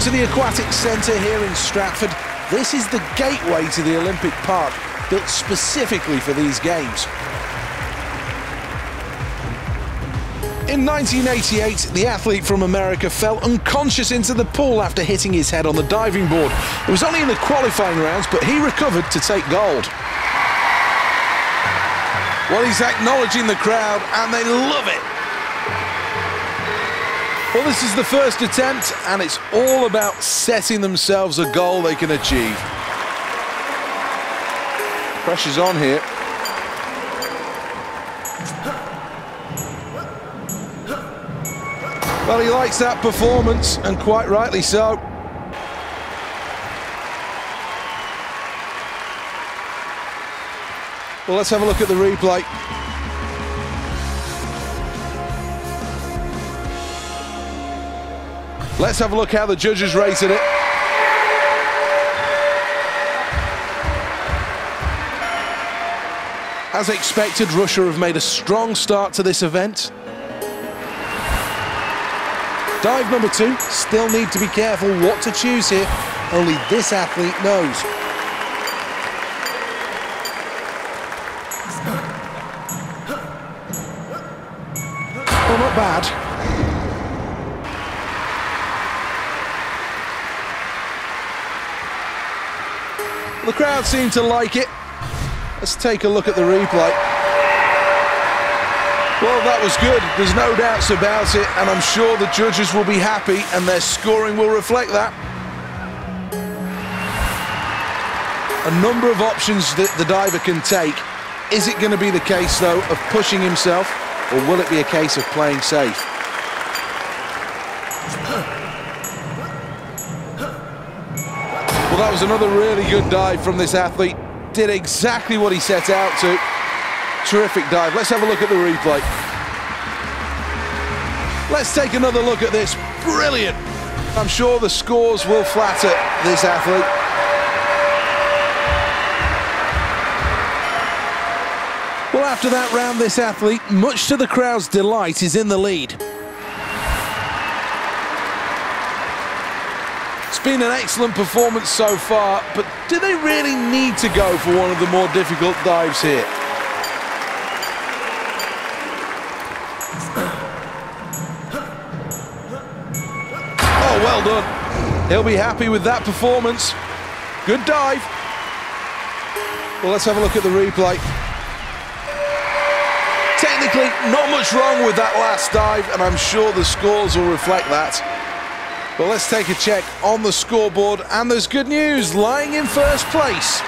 to the Aquatic Centre here in Stratford. This is the gateway to the Olympic Park, built specifically for these games. In 1988, the athlete from America fell unconscious into the pool after hitting his head on the diving board. It was only in the qualifying rounds, but he recovered to take gold. Well, he's acknowledging the crowd, and they love it. Well, this is the first attempt, and it's all about setting themselves a goal they can achieve. Pressure's on here. Well, he likes that performance, and quite rightly so. Well, let's have a look at the replay. Let's have a look how the judges rated it. As expected, Russia have made a strong start to this event. Dive number two, still need to be careful what to choose here. Only this athlete knows. Well, not bad. The crowd seem to like it. Let's take a look at the replay. Well, that was good. There's no doubts about it, and I'm sure the judges will be happy and their scoring will reflect that. A number of options that the diver can take. Is it going to be the case, though, of pushing himself, or will it be a case of playing safe? That was another really good dive from this athlete. Did exactly what he set out to. Terrific dive. Let's have a look at the replay. Let's take another look at this. Brilliant. I'm sure the scores will flatter this athlete. Well, after that round, this athlete, much to the crowd's delight, is in the lead. Been an excellent performance so far, but do they really need to go for one of the more difficult dives here? Oh, well done. He'll be happy with that performance. Good dive. Well, let's have a look at the replay. Technically, not much wrong with that last dive, and I'm sure the scores will reflect that. But let's take a check on the scoreboard, and there's good news, lying in first place.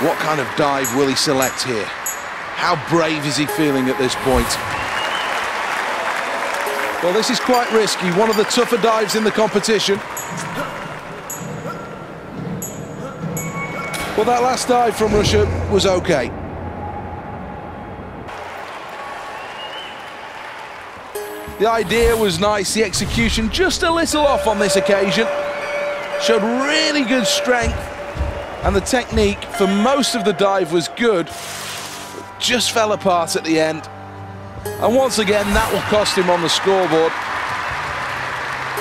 What kind of dive will he select here? How brave is he feeling at this point? Well, this is quite risky, one of the tougher dives in the competition. Well, that last dive from Russia was okay. The idea was nice, the execution just a little off on this occasion. Showed really good strength, and the technique for most of the dive was good, just fell apart at the end. And once again, that will cost him on the scoreboard.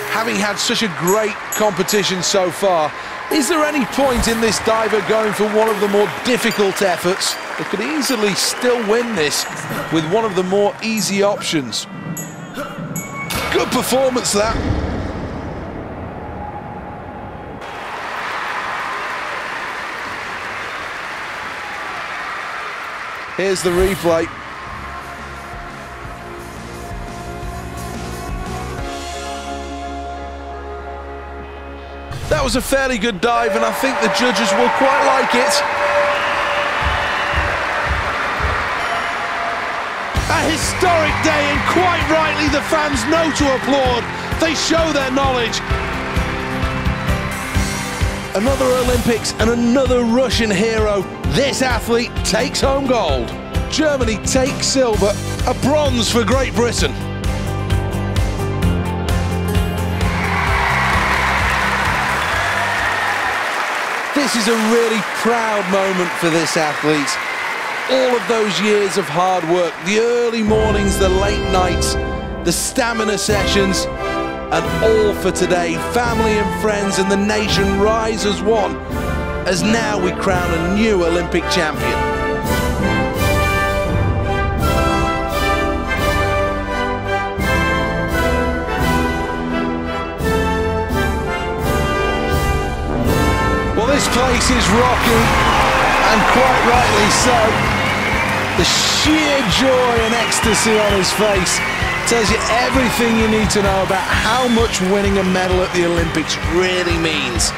Having had such a great competition so far, is there any point in this diver going for one of the more difficult efforts? They could easily still win this with one of the more easy options. Good performance, that. Here's the replay. That was a fairly good dive, and I think the judges will quite like it. A historic day, and quite rightly, the fans know to applaud. They show their knowledge. Another Olympics and another Russian hero. This athlete takes home gold. Germany takes silver, a bronze for Great Britain. This is a really proud moment for this athlete. All of those years of hard work, the early mornings, the late nights, the stamina sessions, and all for today. Family and friends and the nation rise as one as now we crown a new Olympic champion. Well, this place is rocking, and quite rightly so. The sheer joy and ecstasy on his face tells you everything you need to know about how much winning a medal at the Olympics really means.